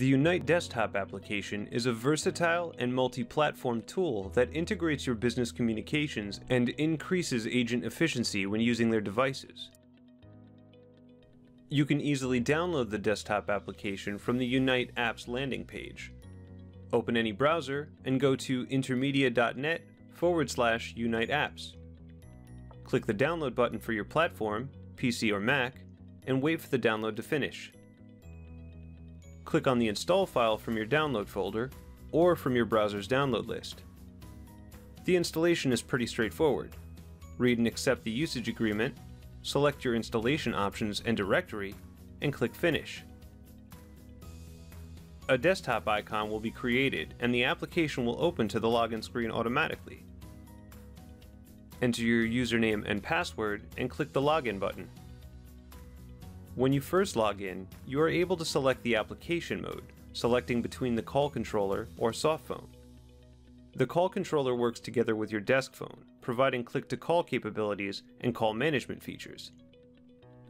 The Unite desktop application is a versatile and multi-platform tool that integrates your business communications and increases agent efficiency when using their devices. You can easily download the desktop application from the Unite apps landing page. Open any browser and go to intermedia.net forward slash Unite apps. Click the download button for your platform, PC or Mac, and wait for the download to finish click on the install file from your download folder or from your browser's download list. The installation is pretty straightforward. Read and accept the usage agreement, select your installation options and directory, and click Finish. A desktop icon will be created and the application will open to the login screen automatically. Enter your username and password and click the Login button. When you first log in, you are able to select the application mode, selecting between the call controller or soft phone. The call controller works together with your desk phone, providing click-to-call capabilities and call management features.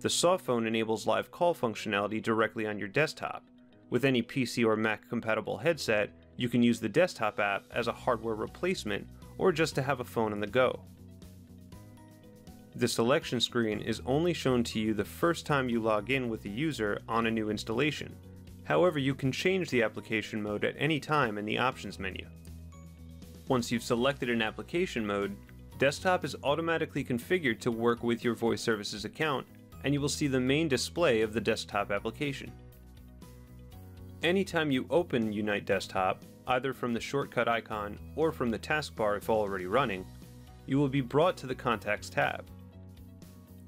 The soft phone enables live call functionality directly on your desktop. With any PC or Mac compatible headset, you can use the desktop app as a hardware replacement or just to have a phone on the go. The selection screen is only shown to you the first time you log in with a user on a new installation. However, you can change the application mode at any time in the options menu. Once you've selected an application mode, Desktop is automatically configured to work with your voice services account, and you will see the main display of the desktop application. Anytime you open Unite Desktop, either from the shortcut icon or from the taskbar if already running, you will be brought to the Contacts tab.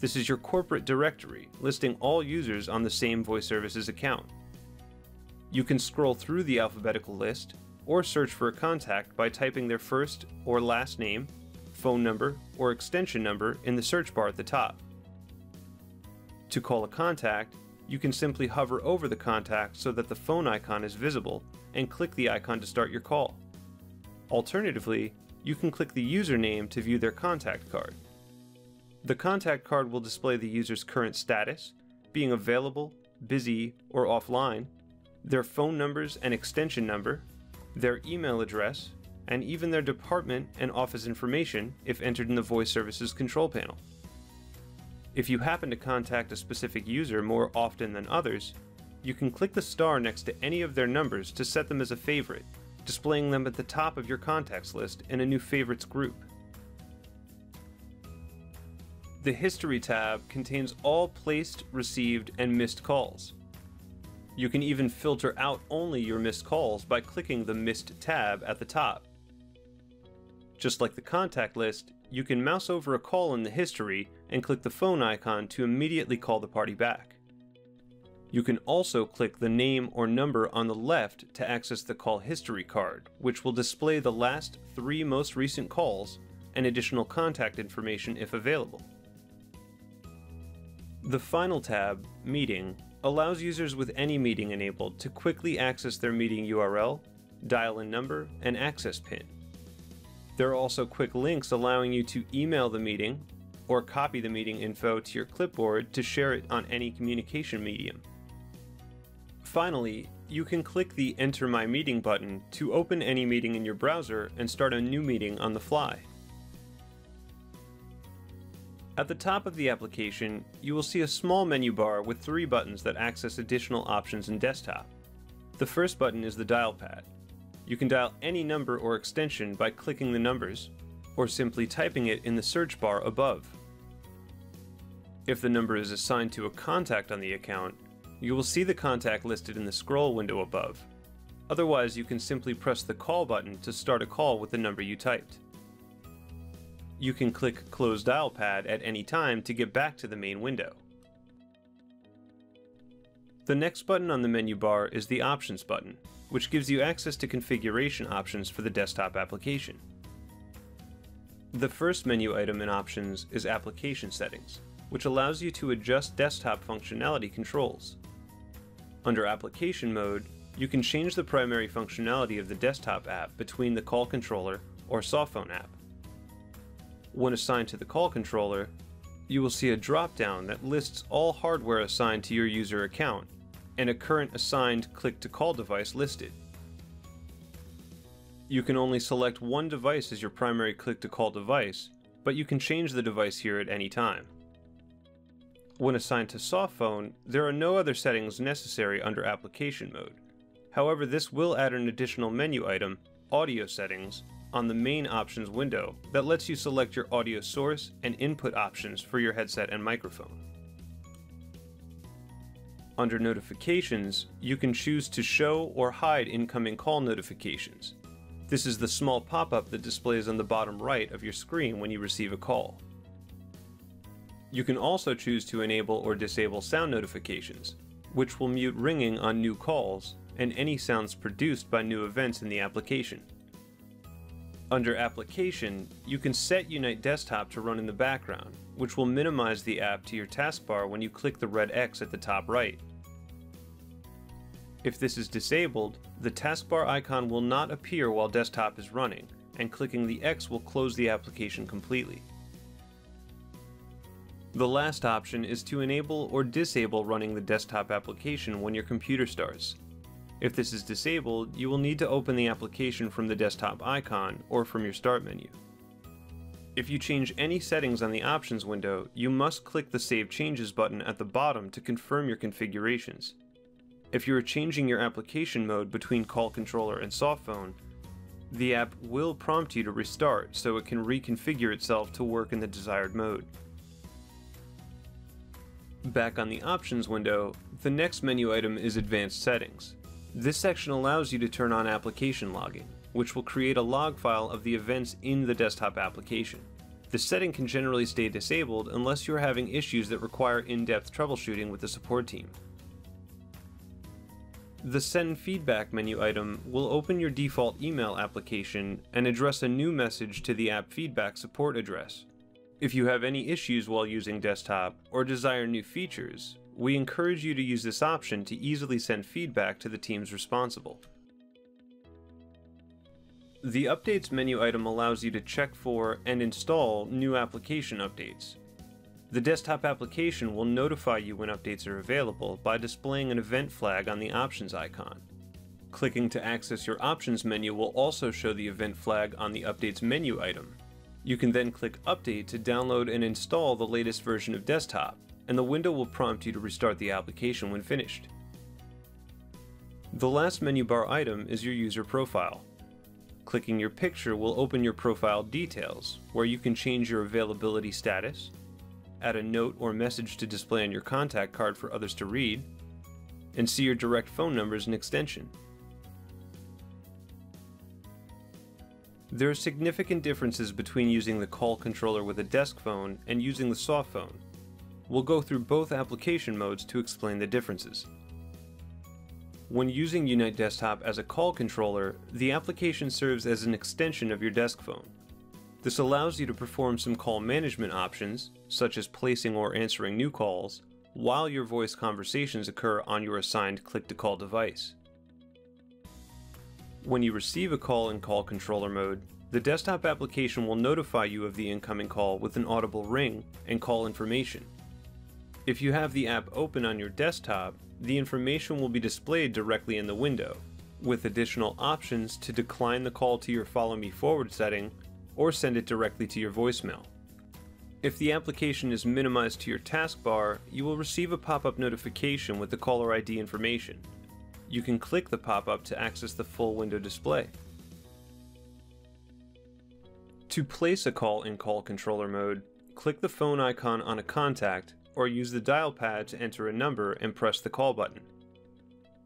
This is your corporate directory, listing all users on the same voice services account. You can scroll through the alphabetical list, or search for a contact by typing their first or last name, phone number, or extension number in the search bar at the top. To call a contact, you can simply hover over the contact so that the phone icon is visible and click the icon to start your call. Alternatively, you can click the username to view their contact card. The contact card will display the user's current status, being available, busy, or offline, their phone numbers and extension number, their email address, and even their department and office information if entered in the voice services control panel. If you happen to contact a specific user more often than others, you can click the star next to any of their numbers to set them as a favorite, displaying them at the top of your contacts list in a new favorites group. The History tab contains all placed, received, and missed calls. You can even filter out only your missed calls by clicking the Missed tab at the top. Just like the contact list, you can mouse over a call in the history and click the phone icon to immediately call the party back. You can also click the name or number on the left to access the call history card, which will display the last three most recent calls and additional contact information if available. The final tab, Meeting, allows users with any meeting enabled to quickly access their meeting URL, dial-in number, and access PIN. There are also quick links allowing you to email the meeting or copy the meeting info to your clipboard to share it on any communication medium. Finally, you can click the Enter My Meeting button to open any meeting in your browser and start a new meeting on the fly. At the top of the application, you will see a small menu bar with three buttons that access additional options in desktop. The first button is the dial pad. You can dial any number or extension by clicking the numbers, or simply typing it in the search bar above. If the number is assigned to a contact on the account, you will see the contact listed in the scroll window above. Otherwise, you can simply press the call button to start a call with the number you typed. You can click Close Dial Pad at any time to get back to the main window. The next button on the menu bar is the Options button, which gives you access to configuration options for the desktop application. The first menu item in Options is Application Settings, which allows you to adjust desktop functionality controls. Under Application Mode, you can change the primary functionality of the desktop app between the call controller or softphone app. When assigned to the call controller, you will see a drop-down that lists all hardware assigned to your user account, and a current assigned click to call device listed. You can only select one device as your primary click to call device, but you can change the device here at any time. When assigned to soft phone, there are no other settings necessary under application mode. However, this will add an additional menu item, Audio Settings, on the main options window that lets you select your audio source and input options for your headset and microphone. Under Notifications, you can choose to show or hide incoming call notifications. This is the small pop-up that displays on the bottom right of your screen when you receive a call. You can also choose to enable or disable sound notifications, which will mute ringing on new calls and any sounds produced by new events in the application. Under Application, you can set Unite Desktop to run in the background, which will minimize the app to your taskbar when you click the red X at the top right. If this is disabled, the taskbar icon will not appear while desktop is running, and clicking the X will close the application completely. The last option is to enable or disable running the desktop application when your computer starts. If this is disabled, you will need to open the application from the desktop icon or from your start menu. If you change any settings on the options window, you must click the Save Changes button at the bottom to confirm your configurations. If you are changing your application mode between call controller and softphone, the app will prompt you to restart so it can reconfigure itself to work in the desired mode. Back on the options window, the next menu item is Advanced Settings. This section allows you to turn on application logging, which will create a log file of the events in the desktop application. The setting can generally stay disabled unless you are having issues that require in-depth troubleshooting with the support team. The Send Feedback menu item will open your default email application and address a new message to the app feedback support address. If you have any issues while using desktop or desire new features, we encourage you to use this option to easily send feedback to the teams responsible. The Updates menu item allows you to check for and install new application updates. The desktop application will notify you when updates are available by displaying an event flag on the options icon. Clicking to access your options menu will also show the event flag on the updates menu item. You can then click update to download and install the latest version of desktop, and the window will prompt you to restart the application when finished. The last menu bar item is your user profile. Clicking your picture will open your profile details, where you can change your availability status, add a note or message to display on your contact card for others to read, and see your direct phone numbers and extension. There are significant differences between using the call controller with a desk phone and using the soft phone. We'll go through both application modes to explain the differences. When using Unite Desktop as a call controller, the application serves as an extension of your desk phone. This allows you to perform some call management options, such as placing or answering new calls, while your voice conversations occur on your assigned click to call device. When you receive a call in call controller mode, the desktop application will notify you of the incoming call with an audible ring and call information. If you have the app open on your desktop, the information will be displayed directly in the window, with additional options to decline the call to your follow me forward setting or send it directly to your voicemail. If the application is minimized to your taskbar, you will receive a pop-up notification with the caller ID information. You can click the pop-up to access the full window display. To place a call in call controller mode, click the phone icon on a contact or use the dial pad to enter a number and press the call button.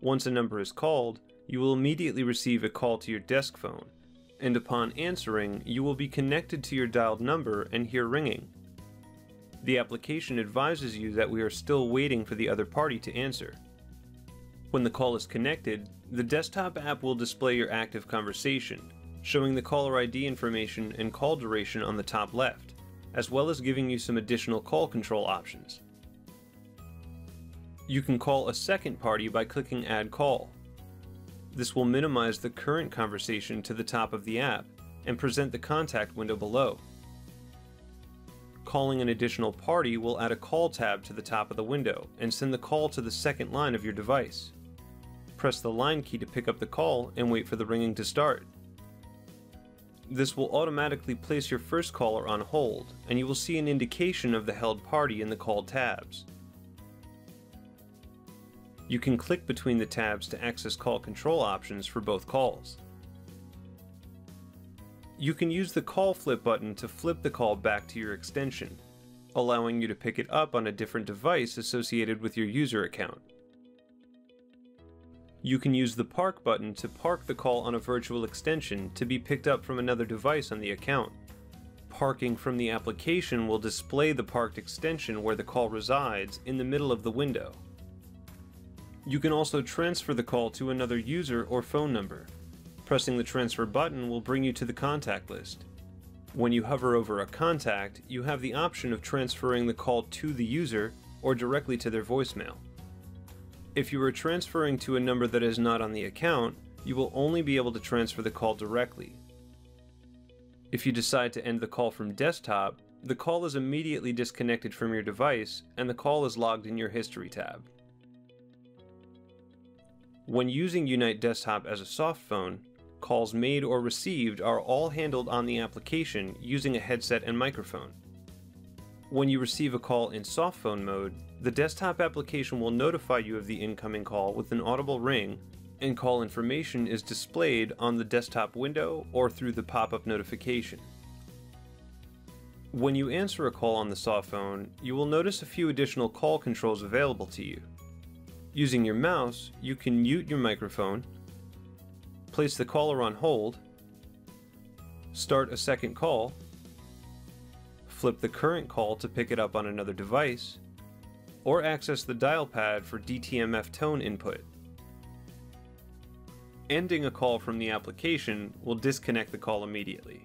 Once a number is called, you will immediately receive a call to your desk phone, and upon answering, you will be connected to your dialed number and hear ringing. The application advises you that we are still waiting for the other party to answer. When the call is connected, the desktop app will display your active conversation, showing the caller ID information and call duration on the top left, as well as giving you some additional call control options. You can call a second party by clicking Add Call. This will minimize the current conversation to the top of the app and present the contact window below. Calling an additional party will add a call tab to the top of the window and send the call to the second line of your device. Press the line key to pick up the call and wait for the ringing to start. This will automatically place your first caller on hold, and you will see an indication of the held party in the call tabs. You can click between the tabs to access call control options for both calls. You can use the call flip button to flip the call back to your extension, allowing you to pick it up on a different device associated with your user account. You can use the park button to park the call on a virtual extension to be picked up from another device on the account. Parking from the application will display the parked extension where the call resides in the middle of the window. You can also transfer the call to another user or phone number. Pressing the transfer button will bring you to the contact list. When you hover over a contact, you have the option of transferring the call to the user or directly to their voicemail. If you are transferring to a number that is not on the account, you will only be able to transfer the call directly. If you decide to end the call from desktop, the call is immediately disconnected from your device and the call is logged in your history tab. When using Unite Desktop as a soft phone, calls made or received are all handled on the application using a headset and microphone. When you receive a call in soft phone mode, the desktop application will notify you of the incoming call with an audible ring, and call information is displayed on the desktop window or through the pop-up notification. When you answer a call on the soft phone, you will notice a few additional call controls available to you. Using your mouse, you can mute your microphone, place the caller on hold, start a second call, flip the current call to pick it up on another device, or access the dial pad for DTMF tone input. Ending a call from the application will disconnect the call immediately.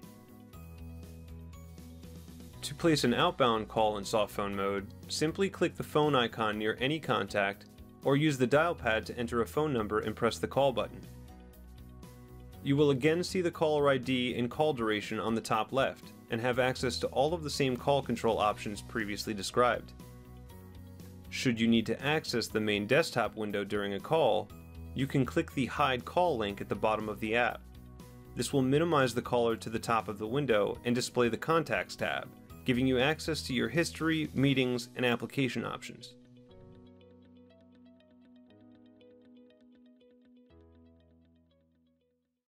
To place an outbound call in soft phone mode, simply click the phone icon near any contact or use the dial pad to enter a phone number and press the call button. You will again see the caller ID and call duration on the top left, and have access to all of the same call control options previously described. Should you need to access the main desktop window during a call, you can click the Hide Call link at the bottom of the app. This will minimize the caller to the top of the window and display the Contacts tab, giving you access to your history, meetings, and application options.